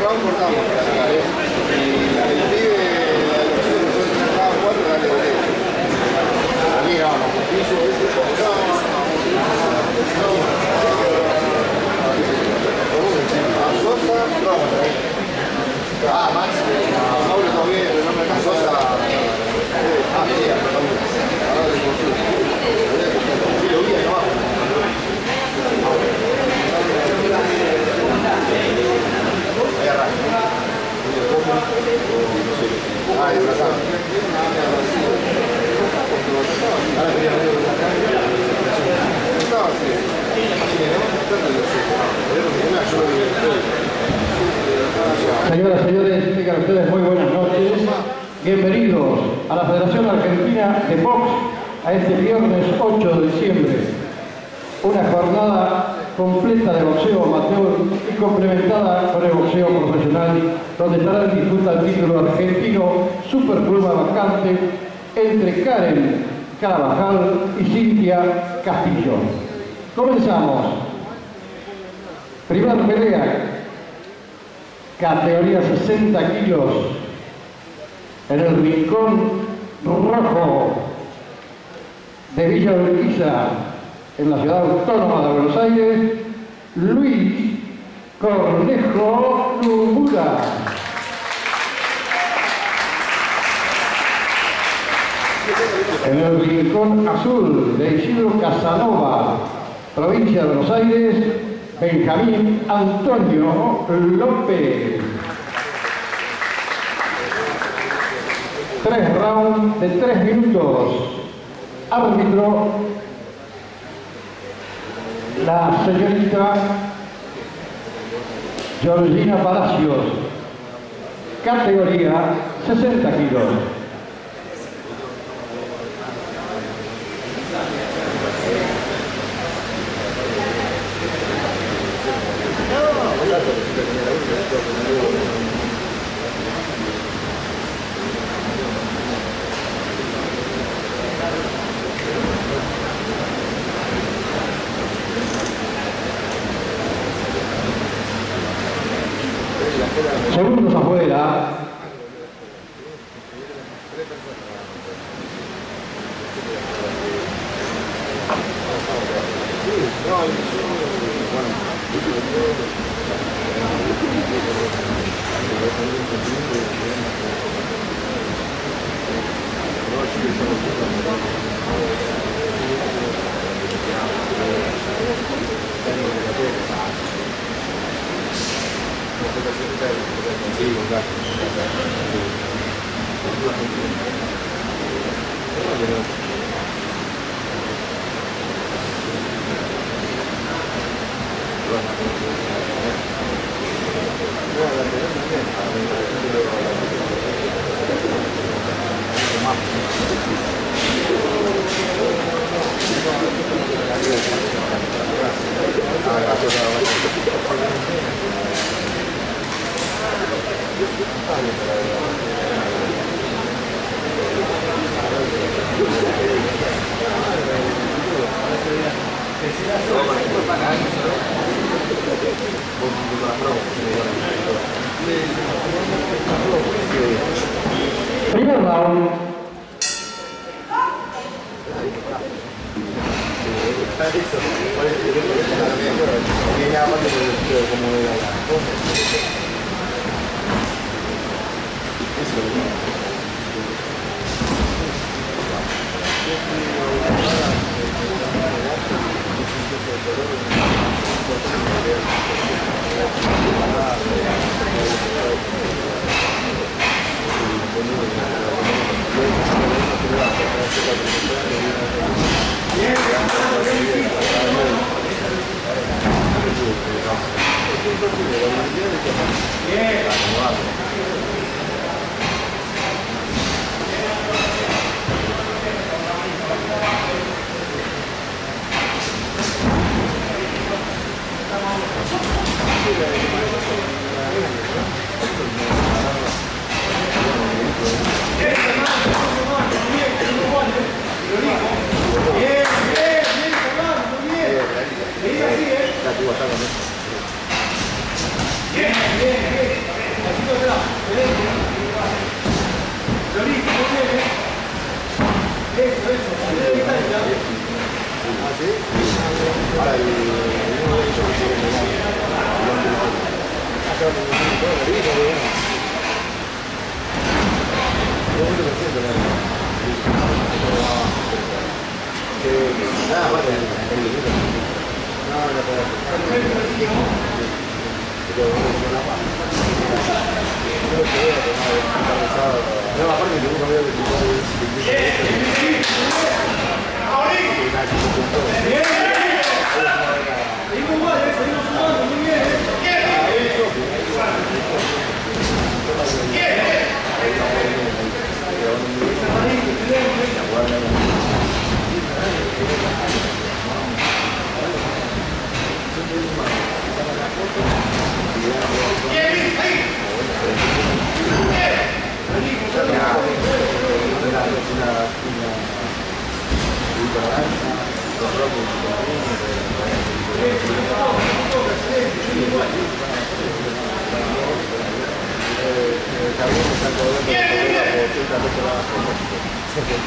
round cortamos. Y Señoras y señores, tengan ustedes muy buenas noches. Bienvenidos a la Federación Argentina de Box a este viernes 8 de diciembre. Una jornada completa de boxeo amateur y complementada con el boxeo donde estará en disputa el título argentino Superpluma vacante entre Karen Carabajal y Cintia Castillo. Comenzamos. Primera pelea, categoría 60 kilos, en el rincón rojo de Villa Urquiza, en la ciudad autónoma de Buenos Aires, Luis Cornejo Lumura. En el rincón azul de Isidro Casanova, provincia de Buenos Aires, Benjamín Antonio López. Tres rounds de tres minutos. Árbitro, la señorita Georgina Palacios. Categoría 60 kilos. Segundos afuera. 내려가서 La 嗯，这个我，嗯，这个的，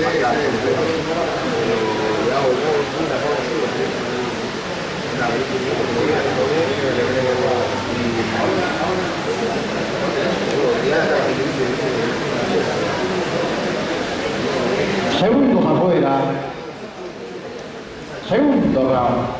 Gracias. Segundo afuera. Segundo round.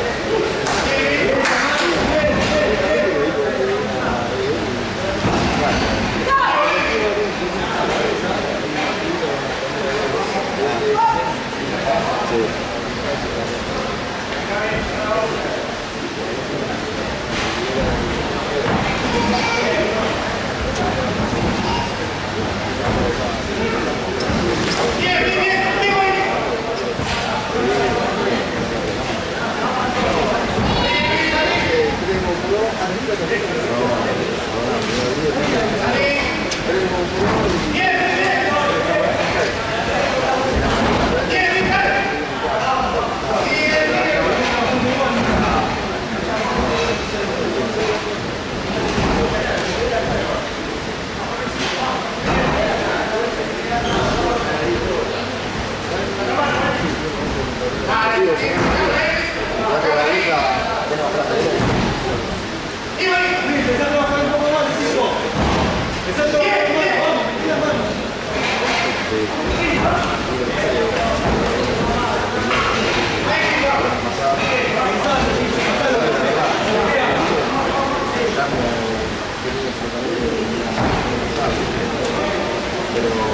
Gracias.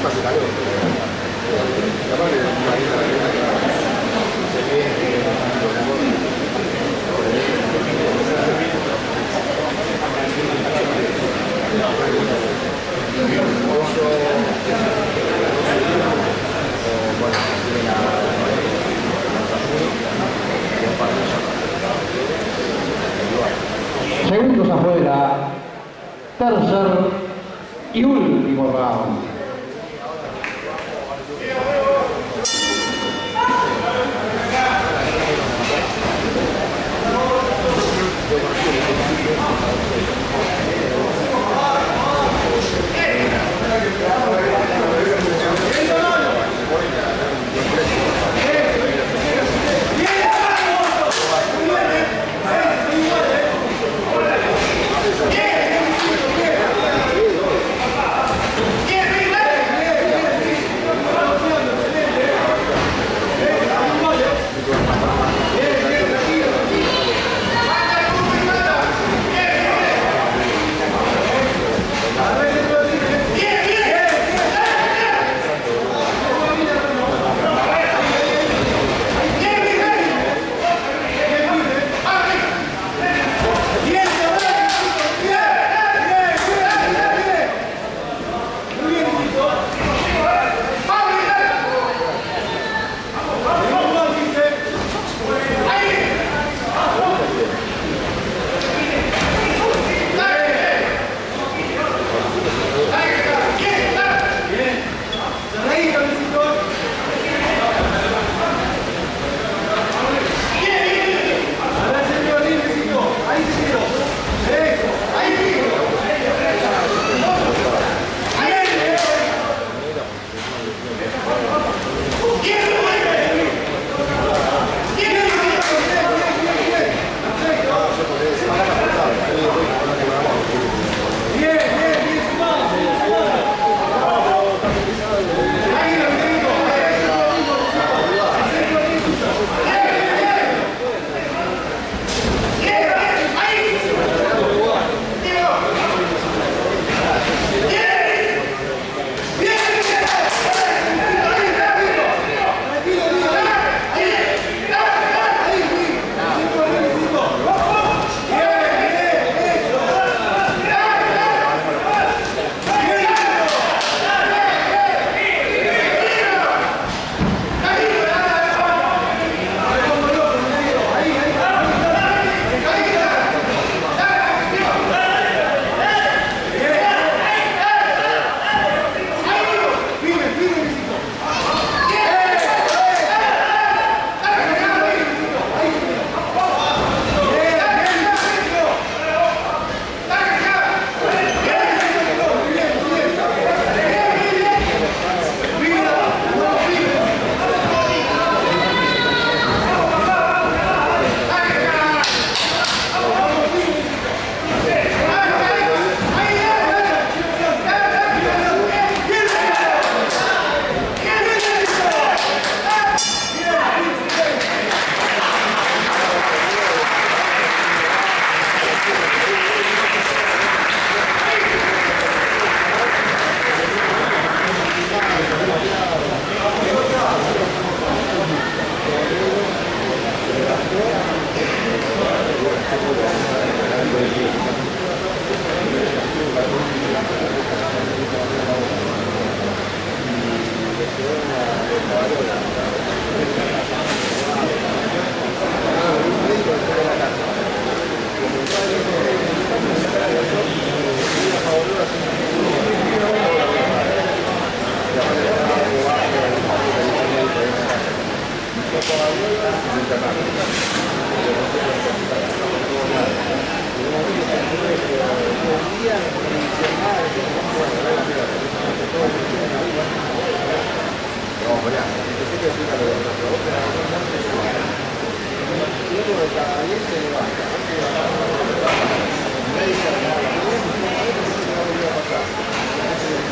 pasa algo.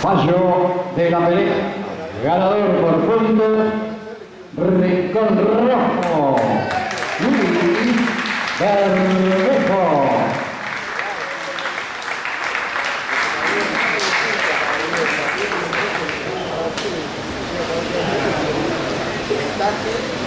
Fallo de la pelea. Ganador por puntos. Rincón Rojo. Luis Bermejo. Thank